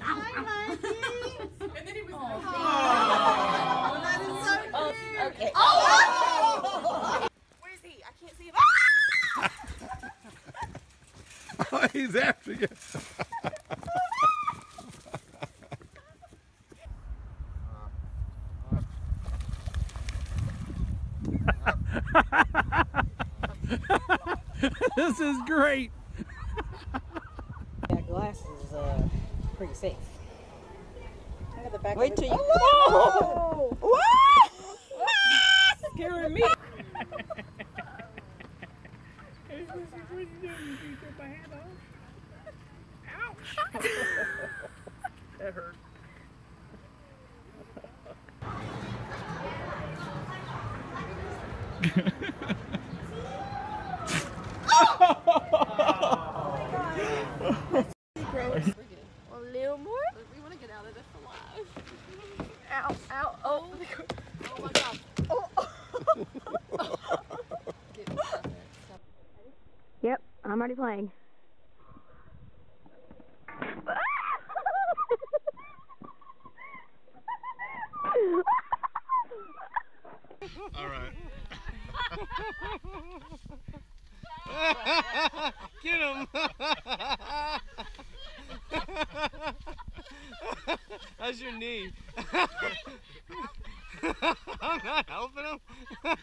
Hi, Mikey. And then he was Oh, that is so Oh, cute. okay. Oh! Where is he? I can't see him. Oh, he's after you. this is great. That glass is uh, pretty safe. Look at the back Wait of till his- you. Oh! What? Scaring me. That hurt. Ow, ow, oh. Oh my god. Oh. Yep, I'm already playing. All right. Get him. How's your knee? I'm not helping him.